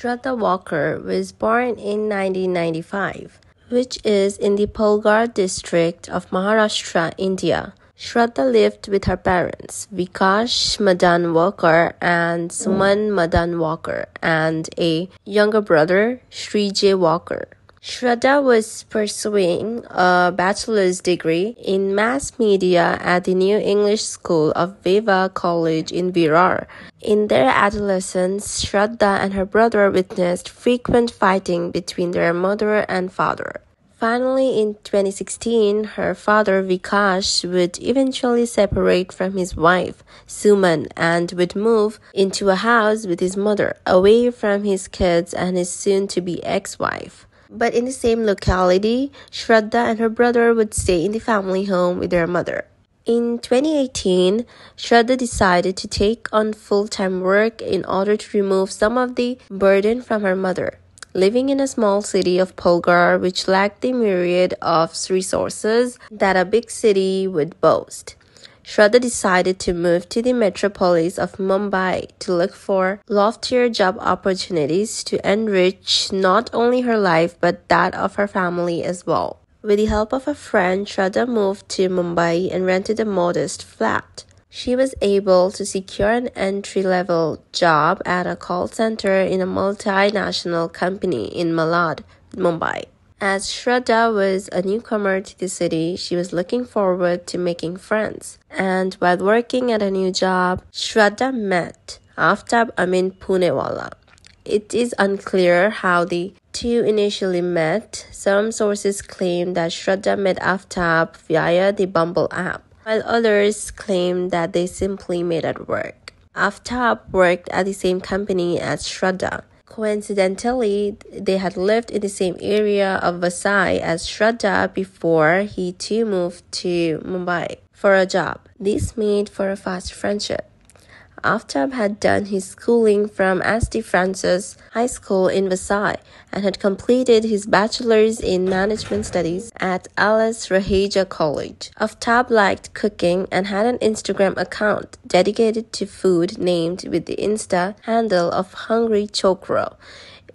Shraddha Walker was born in 1995, which is in the Palghar district of Maharashtra, India. Shraddha lived with her parents, Vikash Madan Walker and Suman Madan Walker, and a younger brother, Srijay Walker. Shraddha was pursuing a bachelor's degree in mass media at the New English School of Viva College in Virar. In their adolescence, Shraddha and her brother witnessed frequent fighting between their mother and father. Finally, in 2016, her father Vikash would eventually separate from his wife, Suman, and would move into a house with his mother, away from his kids and his soon to be ex wife. But in the same locality, Shraddha and her brother would stay in the family home with their mother. In 2018, Shraddha decided to take on full time work in order to remove some of the burden from her mother. Living in a small city of Palghar, which lacked the myriad of resources that a big city would boast. Shraddha decided to move to the metropolis of Mumbai to look for loftier job opportunities to enrich not only her life but that of her family as well. With the help of a friend, Shraddha moved to Mumbai and rented a modest flat. She was able to secure an entry level job at a call center in a multinational company in Malad, Mumbai. As Shraddha was a newcomer to the city, she was looking forward to making friends. And while working at a new job, Shraddha met Aftab Amin Poonawala. It is unclear how the two initially met. Some sources claim that Shraddha met Aftab via the Bumble app, while others claim that they simply met at work. Aftab worked at the same company as Shraddha. Coincidentally, they had lived in the same area of Vasai as Shraddha before he too moved to Mumbai for a job. This made for a fast friendship. Aftab had done his schooling from St. Francis High School in Vasai and had completed his bachelor's in management studies at L.S. Raheja College. Aftab liked cooking and had an Instagram account dedicated to food named with the Insta handle of Hungry Chokro,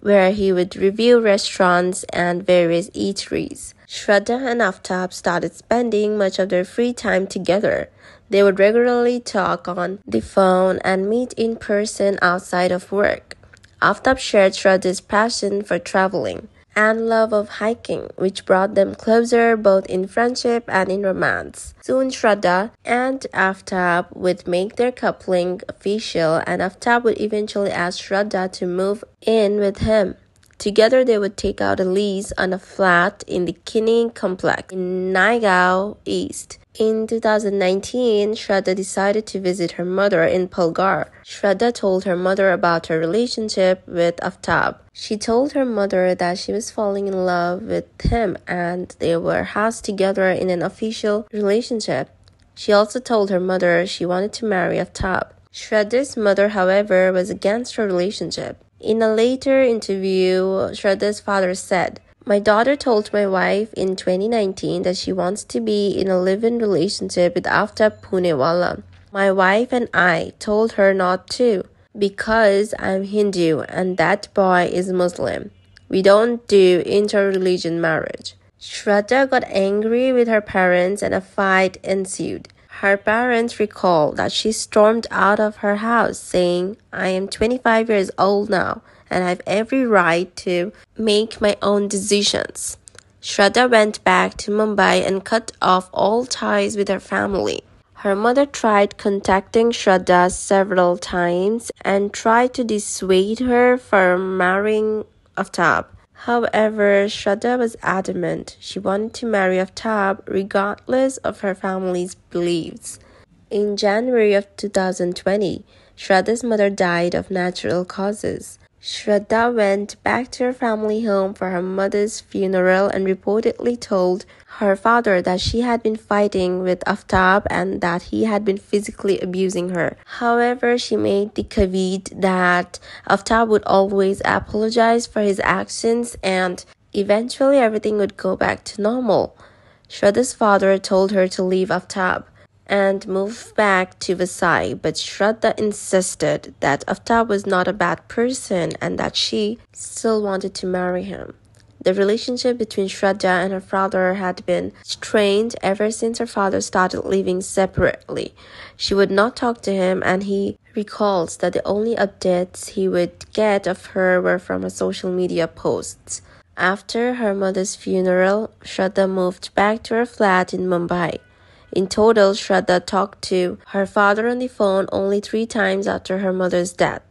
where he would review restaurants and various eateries. Shraddha and Aftab started spending much of their free time together. They would regularly talk on the phone and meet in person outside of work. Aftab shared Shraddha's passion for traveling and love of hiking, which brought them closer both in friendship and in romance. Soon Shraddha and Aftab would make their coupling official, and Aftab would eventually ask Shraddha to move in with him. Together, they would take out a lease on a flat in the Kini complex in Naigaon East. In 2019, Shraddha decided to visit her mother in Palghar. Shraddha told her mother about her relationship with Aftab. She told her mother that she was falling in love with him and they were housed together in an official relationship. She also told her mother she wanted to marry Aftab. Shraddha's mother, however, was against her relationship. In a later interview, Shraddha's father said, My daughter told my wife in 2019 that she wants to be in a live-in relationship with Aftab Poonawala. My wife and I told her not to because I'm Hindu and that boy is Muslim. We don't do interreligion marriage. Shraddha got angry with her parents and a fight ensued. Her parents recall that she stormed out of her house saying, I am 25 years old now and I have every right to make my own decisions. Shraddha went back to Mumbai and cut off all ties with her family. Her mother tried contacting Shraddha several times and tried to dissuade her from marrying Aftab. However, Shraddha was adamant she wanted to marry Aftab regardless of her family's beliefs. In January of 2020, Shraddha's mother died of natural causes. Shraddha went back to her family home for her mother's funeral and reportedly told her father that she had been fighting with Aftab and that he had been physically abusing her. However, she made the caveat that Aftab would always apologize for his actions and eventually everything would go back to normal. Shraddha's father told her to leave Aftab. And moved back to Vasai, but Shraddha insisted that Aftab was not a bad person and that she still wanted to marry him. The relationship between Shraddha and her father had been strained ever since her father started living separately. She would not talk to him, and he recalls that the only updates he would get of her were from her social media posts. After her mother's funeral, Shraddha moved back to her flat in Mumbai. In total, Shraddha talked to her father on the phone only three times after her mother's death.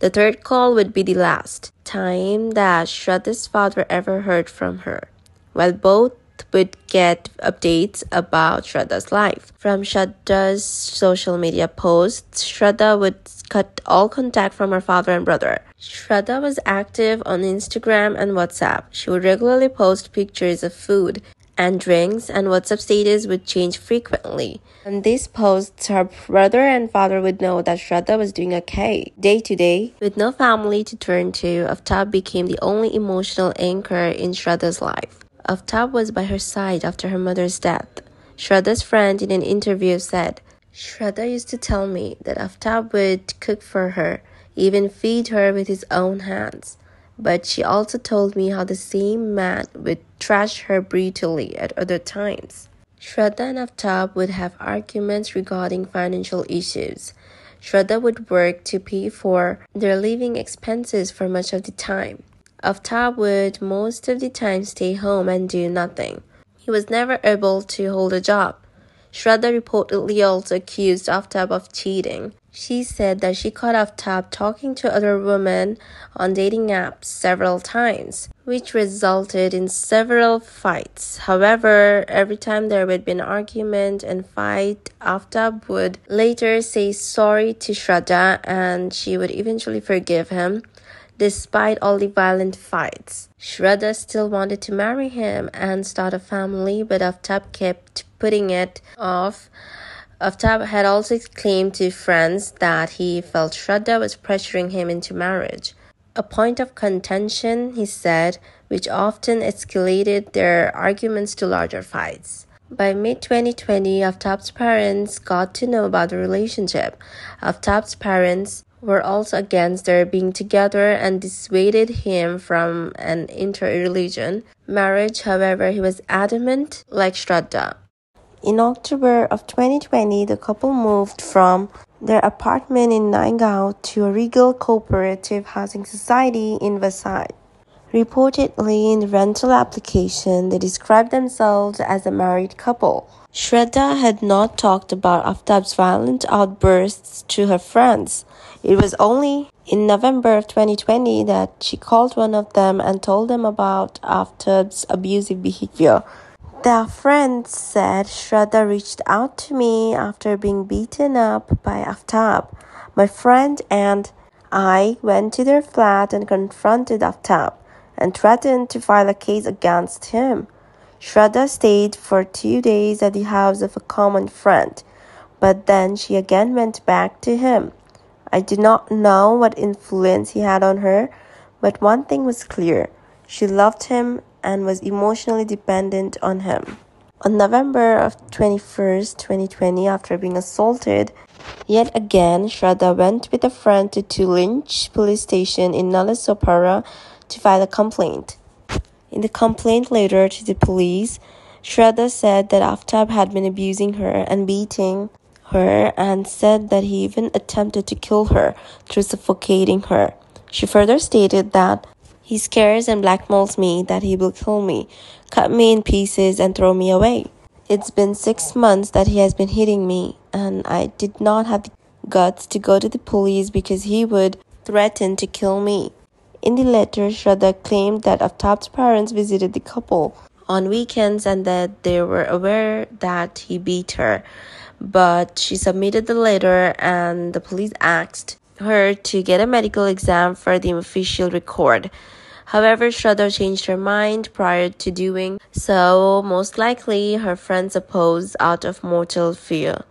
The third call would be the last time that Shraddha's father ever heard from her. While both would get updates about Shraddha's life. From Shraddha's social media posts, Shraddha would cut all contact from her father and brother. Shraddha was active on Instagram and WhatsApp. She would regularly post pictures of food and drinks, and WhatsApp status would change frequently. On these posts, her brother and father would know that Shraddha was doing okay. Day to day, with no family to turn to, Aftab became the only emotional anchor in Shraddha's life. Aftab was by her side after her mother's death. Shraddha's friend in an interview said, Shraddha used to tell me that Aftab would cook for her, even feed her with his own hands. But she also told me how the same man would trash her brutally at other times. Shraddha and Aftab would have arguments regarding financial issues. Shraddha would work to pay for their living expenses for much of the time. Aftab would most of the time stay home and do nothing. He was never able to hold a job. Shraddha reportedly also accused Aftab of cheating. She said that she caught Aftab talking to other women on dating apps several times, which resulted in several fights. However, every time there would be an argument and fight, Aftab would later say sorry to Shraddha and she would eventually forgive him. Despite all the violent fights, Shraddha still wanted to marry him and start a family, but Aftab kept putting it off. Aftab had also claimed to friends that he felt Shraddha was pressuring him into marriage. A point of contention, he said, which often escalated their arguments to larger fights. By mid 2020, Aftab's parents got to know about the relationship. Aftab's parents were also against their being together and dissuaded him from an interreligion marriage. However, he was adamant, like Shraddha. In October of 2020, the couple moved from their apartment in Naigaon to a Regal Cooperative Housing Society in Vasai. Reportedly, in the rental application, they described themselves as a married couple. Shraddha had not talked about Aftab's violent outbursts to her friends. It was only in November of 2020 that she called one of them and told them about Aftab's abusive behavior. Their friend said Shraddha reached out to me after being beaten up by Aftab. My friend and I went to their flat and confronted Aftab and threatened to file a case against him. Shraddha stayed for two days at the house of a common friend, but then she again went back to him. I do not know what influence he had on her, but one thing was clear she loved him and was emotionally dependent on him. On November of 21st, 2020, after being assaulted, yet again, Shraddha went with a friend to Tulinj police station in Nalasopara to file a complaint. In the complaint later to the police, Shraddha said that Aftab had been abusing her and beating her and said that he even attempted to kill her through suffocating her. She further stated that he scares and blackmails me that he will kill me, cut me in pieces, and throw me away. It's been six months that he has been hitting me, and I did not have the guts to go to the police because he would threaten to kill me. In the letter, Shraddha claimed that Aftab's parents visited the couple on weekends and that they were aware that he beat her but she submitted the letter and the police asked her to get a medical exam for the official record. However, Shraddha changed her mind prior to doing so. Most likely, her friends opposed out of mortal fear.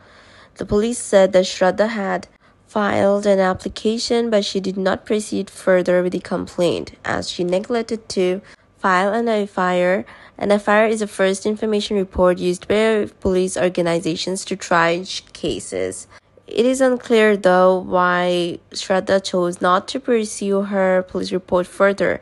The police said that Shraddha had filed an application, but she did not proceed further with the complaint as she neglected to file an FIR. An FIR is the first information report used by police organizations to try cases. It is unclear, though, why Shraddha chose not to pursue her police report further,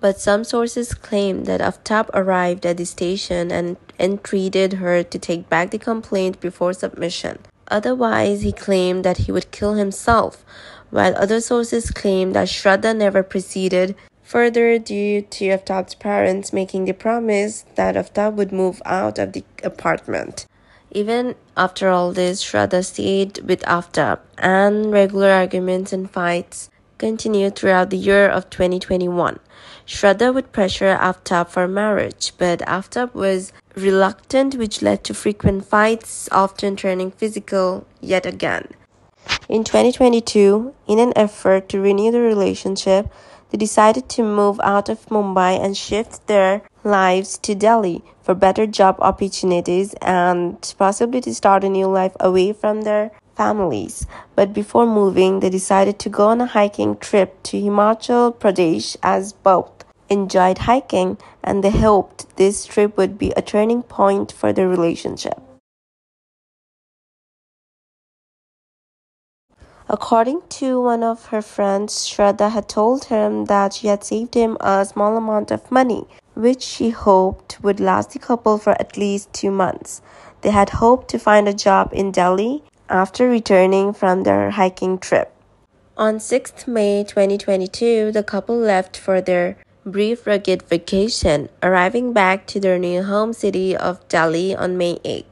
but some sources claim that Aftab arrived at the station and entreated her to take back the complaint before submission. Otherwise, he claimed that he would kill himself, while other sources claim that Shraddha never proceeded further due to Aftab's parents making the promise that Aftab would move out of the apartment. Even after all this, Shraddha stayed with Aftab, and regular arguments and fights continued throughout the year of 2021. Shraddha would pressure Aftab for marriage, but Aftab was reluctant, which led to frequent fights, often turning physical yet again. In 2022, in an effort to renew the relationship, they decided to move out of Mumbai and shift their lives to Delhi for better job opportunities and possibly to start a new life away from their families. But before moving, they decided to go on a hiking trip to Himachal Pradesh as both enjoyed hiking and they hoped this trip would be a turning point for their relationship. According to one of her friends, Shraddha had told him that she had saved him a small amount of money, which she hoped would last the couple for at least two months. They had hoped to find a job in Delhi after returning from their hiking trip. On 6th May 2022, the couple left for their brief rugged vacation, arriving back to their new home city of Delhi on May 8th.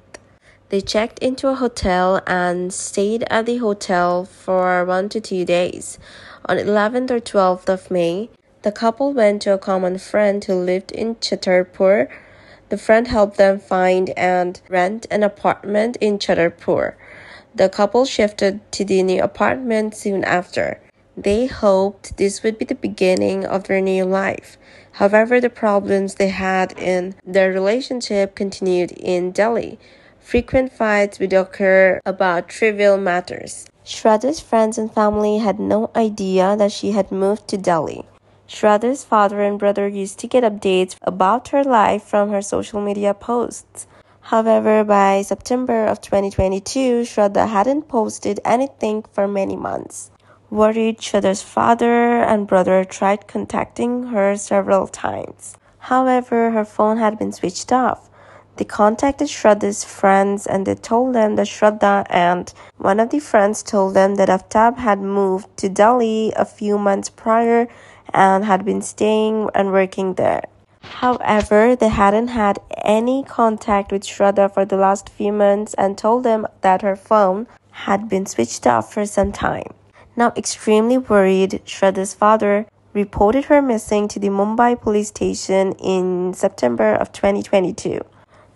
They checked into a hotel and stayed at the hotel for one to two days. On 11th or 12th of May, the couple went to a common friend who lived in Chhatarpur. The friend helped them find and rent an apartment in Chhatarpur. The couple shifted to the new apartment soon after. They hoped this would be the beginning of their new life. However, the problems they had in their relationship continued in Delhi. Frequent fights would occur about trivial matters. Shraddha's friends and family had no idea that she had moved to Delhi. Shraddha's father and brother used to get updates about her life from her social media posts. However, by September of 2022, Shraddha hadn't posted anything for many months. Worried, Shraddha's father and brother tried contacting her several times. However, her phone had been switched off. They contacted Shraddha's friends and they told them that Shraddha and one of the friends told them that Aftab had moved to Delhi a few months prior and had been staying and working there. However, they hadn't had any contact with Shraddha for the last few months and told them that her phone had been switched off for some time. Now extremely worried, Shraddha's father reported her missing to the Mumbai police station in September of 2022.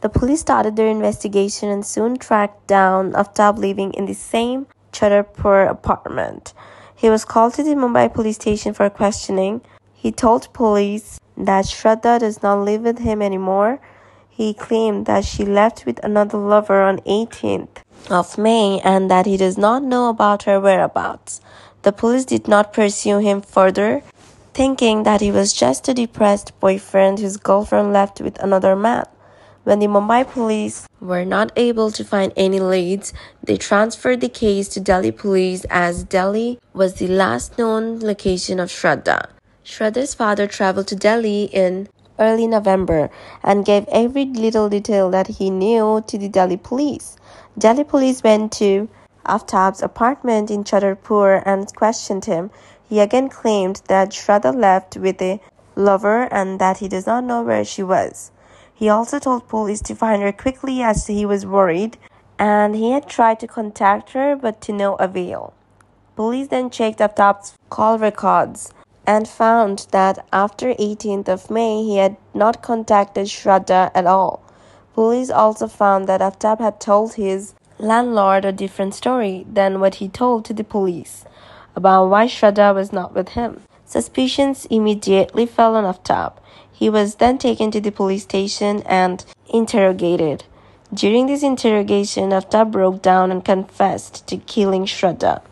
The police started their investigation and soon tracked down Aftab living in the same Chhatarpur apartment. He was called to the Mumbai police station for questioning. He told police that Shraddha does not live with him anymore. He claimed that she left with another lover on 18th of May and that he does not know about her whereabouts. The police did not pursue him further, thinking that he was just a depressed boyfriend whose girlfriend left with another man. When the Mumbai police were not able to find any leads, they transferred the case to Delhi police as Delhi was the last known location of Shraddha. Shraddha's father traveled to Delhi in early November and gave every little detail that he knew to the Delhi police. Delhi police went to Aftab's apartment in Chhatarpur and questioned him. He again claimed that Shraddha left with a lover and that he does not know where she was. He also told police to find her quickly as he was worried, and he had tried to contact her but to no avail. Police then checked Aftab's call records and found that after 18th of May he had not contacted Shraddha at all. Police also found that Aftab had told his landlord a different story than what he told to the police about why Shraddha was not with him. Suspicions immediately fell on Aftab. He was then taken to the police station and interrogated. During this interrogation, Aftab broke down and confessed to killing Shraddha.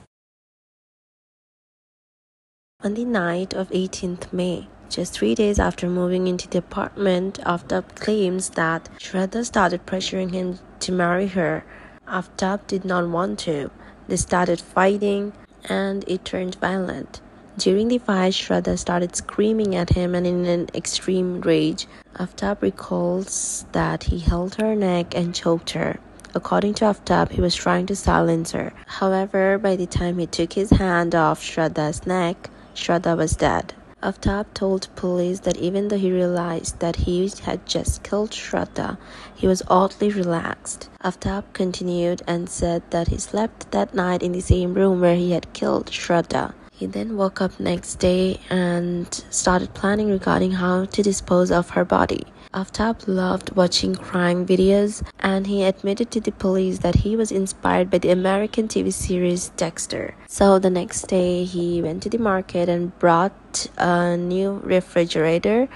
On the night of 18th May, Just three days after moving into the apartment, Aftab claims that Shraddha started pressuring him to marry her. Aftab did not want to. They started fighting and it turned violent. During the fight, Shraddha started screaming at him and in an extreme rage. Aftab recalls that he held her neck and choked her. According to Aftab, he was trying to silence her. However, by the time he took his hand off Shraddha's neck, Shraddha was dead. Aftab told police that even though he realized that he had just killed Shraddha, he was oddly relaxed. Aftab continued and said that he slept that night in the same room where he had killed Shraddha. He then woke up next day and started planning regarding how to dispose of her body. Aftab loved watching crime videos and he admitted to the police that he was inspired by the American TV series Dexter. So the next day he went to the market and brought a new refrigerator.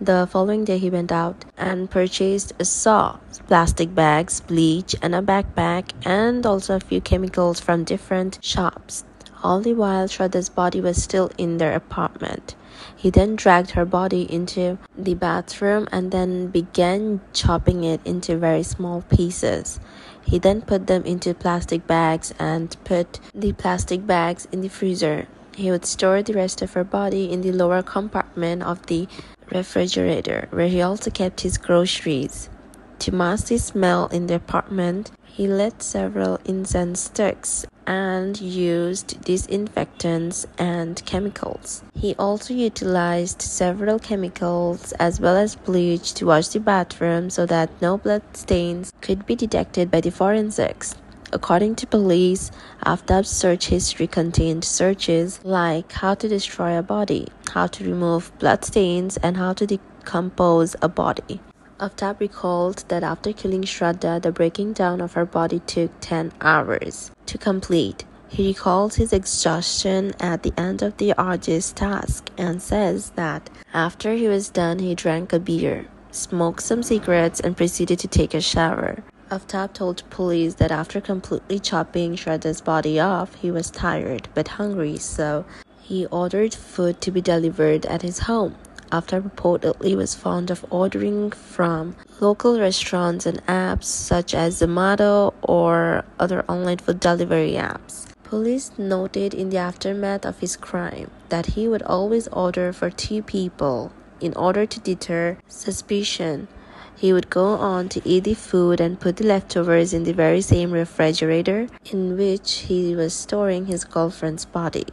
The following day he went out and purchased a saw, plastic bags, bleach and a backpack and also a few chemicals from different shops. All the while Shraddha's body was still in their apartment. He then dragged her body into the bathroom and then began chopping it into very small pieces. He then put them into plastic bags and put the plastic bags in the freezer. He would store the rest of her body in the lower compartment of the refrigerator, where he also kept his groceries. To mask the smell in the apartment, he lit several incense sticks and used disinfectants and chemicals. He also utilized several chemicals as well as bleach to wash the bathroom so that no blood stains could be detected by the forensics. According to police, Aftab's search history contained searches like how to destroy a body, how to remove blood stains, and how to decompose a body. Aftab recalled that after killing Shraddha, the breaking down of her body took 10 hours to complete. He recalls his exhaustion at the end of the arduous task and says that after he was done, he drank a beer, smoked some cigarettes, and proceeded to take a shower. Aftab told police that after completely chopping Shraddha's body off, he was tired but hungry, so he ordered food to be delivered at his home. Aftab reportedly was fond of ordering from local restaurants and apps such as Zomato or other online food delivery apps. Police noted in the aftermath of his crime that he would always order for two people in order to deter suspicion. He would go on to eat the food and put the leftovers in the very same refrigerator in which he was storing his girlfriend's body.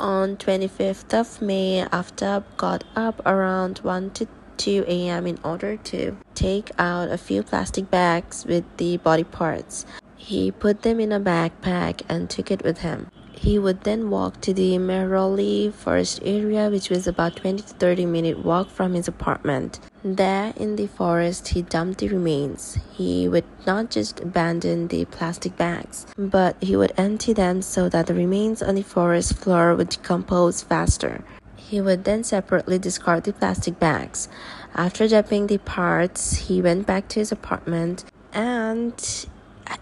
On 25th of May, Aftab got up around 1 to 2 a.m. in order to take out a few plastic bags with the body parts. He put them in a backpack and took it with him. He would then walk to the Mehrauli forest area, which was about 20 to 30 minute walk from his apartment. There in the forest, he dumped the remains. He would not just abandon the plastic bags, but he would empty them so that the remains on the forest floor would decompose faster. He would then separately discard the plastic bags. After dumping the parts, he went back to his apartment and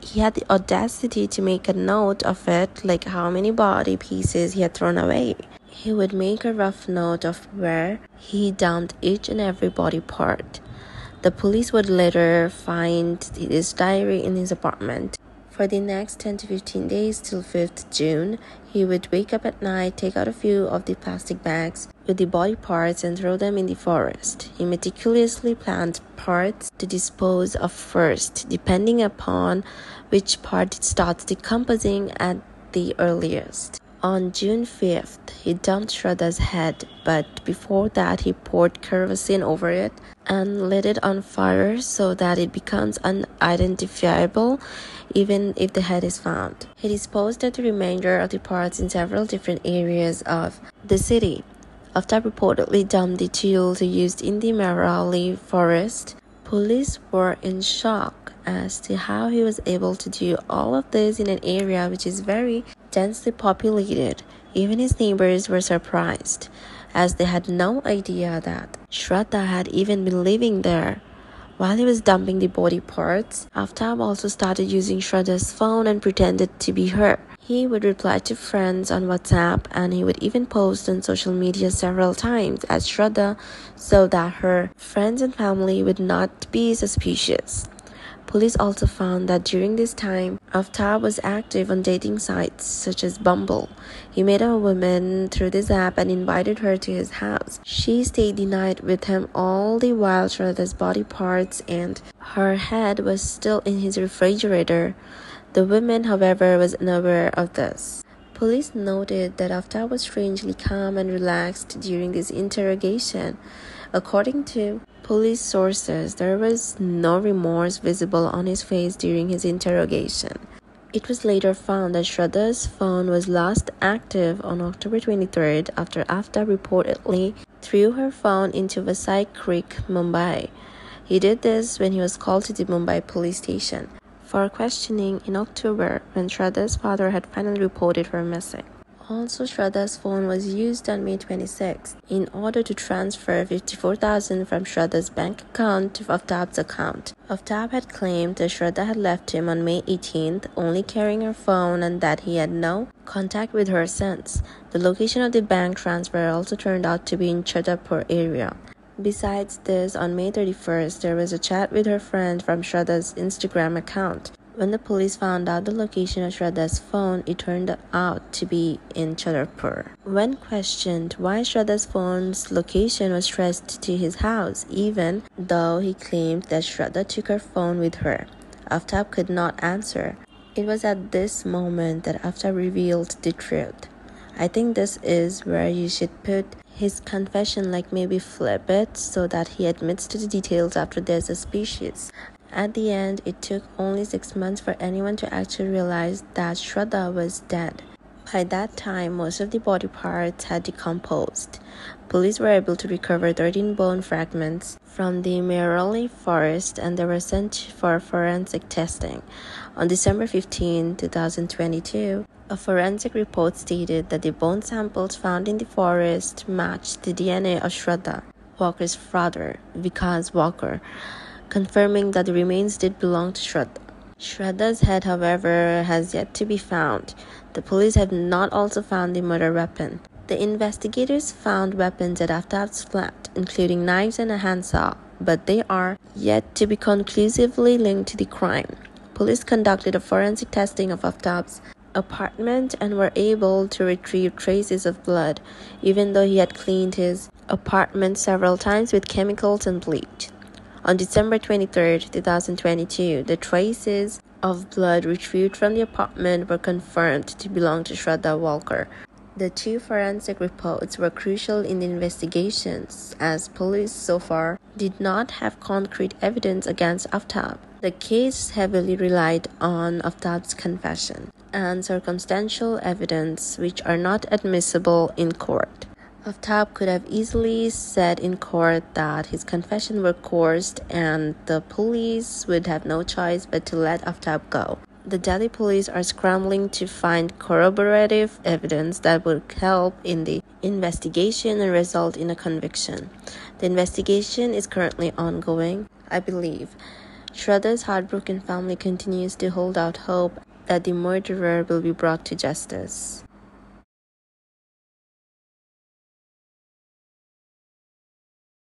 he had the audacity to make a note of it, like how many body pieces he had thrown away. He would make a rough note of where he dumped each and every body part. The police would later find his diary in his apartment. For the next 10 to 15 days till 5th June, he would wake up at night, take out a few of the plastic bags with the body parts, and throw them in the forest. He meticulously planned parts to dispose of first, depending upon which part starts decomposing at the earliest. On June 5th, he dumped Shraddha's head, but before that, he poured kerosene over it and lit it on fire so that it becomes unidentifiable even if the head is found. He disposed of the remainder of the parts in several different areas of the city. After reportedly dumped the tools used in the Mehrauli forest, police were in shock as to how he was able to do all of this in an area which is very densely populated. Even his neighbors were surprised, as they had no idea that Shraddha had even been living there. While he was dumping the body parts, Aftab also started using Shraddha's phone and pretended to be her. He would reply to friends on WhatsApp and he would even post on social media several times as Shraddha so that her friends and family would not be suspicious. Police also found that during this time, Aftab was active on dating sites such as Bumble. He met a woman through this app and invited her to his house. She stayed the night with him all the while Shraddha's body parts and her head was still in his refrigerator. The woman, however, was unaware of this. Police noted that Aftab was strangely calm and relaxed during this interrogation. According to police sources, there was no remorse visible on his face during his interrogation. It was later found that Shraddha's phone was last active on October 23rd after Aftab reportedly threw her phone into Vasai Creek, Mumbai. He did this when he was called to the Mumbai police station for questioning in October when Shraddha's father had finally reported her missing. Also, Shraddha's phone was used on May 26 in order to transfer 54,000 from Shraddha's bank account to Aftab's account. Aftab had claimed that Shraddha had left him on May 18th, only carrying her phone, and that he had no contact with her since. The location of the bank transfer also turned out to be in Chhatarpur area. Besides this, on May 31st, there was a chat with her friend from Shraddha's Instagram account. When the police found out the location of Shraddha's phone, it turned out to be in Chhatarpur. When questioned why Shraddha's phone's location was traced to his house, even though he claimed that Shraddha took her phone with her, Aftab could not answer. It was at this moment that Aftab revealed the truth. I think this is where you should put his confession like maybe flip it so that he admits to the details after they're suspicious. At the end, it took only six months for anyone to actually realize that Shraddha was dead. By that time, most of the body parts had decomposed. Police were able to recover 13 bone fragments from the Mehrauli forest and they were sent for forensic testing. On December 15, 2022, a forensic report stated that the bone samples found in the forest matched the DNA of Shraddha, Walker's father, Vikas Walker, confirming that the remains did belong to Shraddha. Shraddha's head, however, has yet to be found. The police have not also found the murder weapon. The investigators found weapons at Aftab's flat, including knives and a handsaw, but they are yet to be conclusively linked to the crime. Police conducted a forensic testing of Aftab's apartment and were able to retrieve traces of blood, even though he had cleaned his apartment several times with chemicals and bleach. On December 23, 2022, the traces of blood retrieved from the apartment were confirmed to belong to Shraddha Walker. The two forensic reports were crucial in the investigations, as police so far did not have concrete evidence against Aftab. The case heavily relied on Aftab's confession and circumstantial evidence which are not admissible in court. Aftab could have easily said in court that his confession were coerced and the police would have no choice but to let Aftab go. The Delhi police are scrambling to find corroborative evidence that would help in the investigation and result in a conviction. The investigation is currently ongoing, I believe. Shraddha's heartbroken family continues to hold out hope that the murderer will be brought to justice.